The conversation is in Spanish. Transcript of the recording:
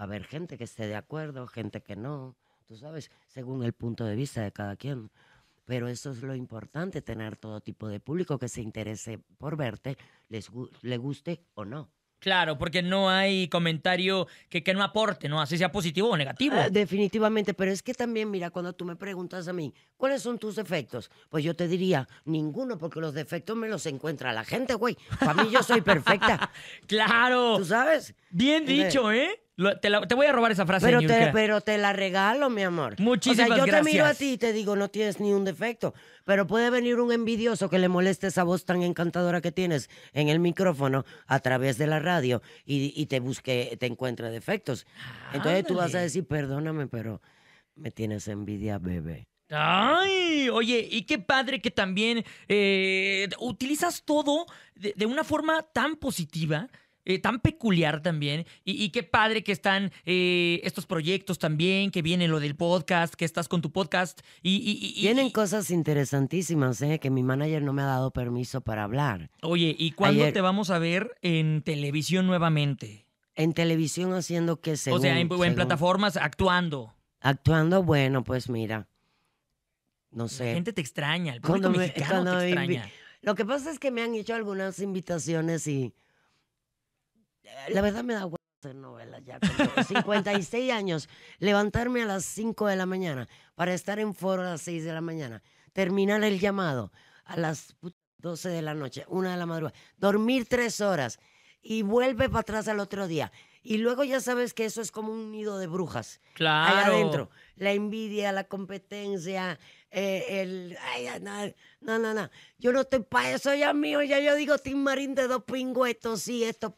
Va a haber gente que esté de acuerdo, gente que no, tú sabes, según el punto de vista de cada quien. Pero eso es lo importante, tener todo tipo de público que se interese por verte, les gu- le guste o no. Claro, porque no hay comentario que, que no aporte, ¿no? Así sea positivo o negativo. Ah, definitivamente, pero es que también, mira, cuando tú me preguntas a mí, ¿cuáles son tus defectos? Pues yo te diría, ninguno, porque los defectos me los encuentra la gente, güey. Para mí yo soy perfecta, claro. ¿tú sabes? Bien dicho, ¿eh? Lo- te, la- te voy a robar esa frase, Pero te, Niurka. pero te la regalo, mi amor. Muchísimas o sea, yo te miro a gracias. ti y te digo, no tienes ni un defecto. Pero puede venir un envidioso que le moleste esa voz tan encantadora que tienes en el micrófono a través de la radio y, y te busque, te encuentre defectos. Entonces tú vas a decir, perdóname, pero me tienes envidia, bebé. Ay, oye, y qué padre que también eh, utilizas todo de, de una forma tan positiva. Eh, tan peculiar también. Y, y qué padre que están eh, estos proyectos también, que viene lo del podcast, que estás con tu podcast. Y, y- y- y- Tienen cosas interesantísimas, ¿eh? Que mi manager no me ha dado permiso para hablar. Oye, ¿y cuándo Ayer- te vamos a ver en televisión nuevamente? En televisión haciendo que según... o sea, en, plataformas actuando. Actuando, bueno, pues mira, no La sé. gente te extraña, el público Cuando me- mexicano cuando te me extraña. Lo que pasa es que me han hecho algunas invitaciones y la verdad me da huevo hacer novelas ya. con 56 años, levantarme a las 5 de la mañana para estar en foro a las 6 de la mañana, terminar el llamado a las put- 12 de la noche, una de la madrugada, dormir tres horas y vuelve para atrás al otro día. Y luego ya sabes que eso es como un nido de brujas. Claro. Allá adentro. La envidia, la competencia, eh, el... Ay, no, no, no, no. Yo no estoy para eso ya mío. Ya yo digo Tim Marín de dos pingüetos, sí, esto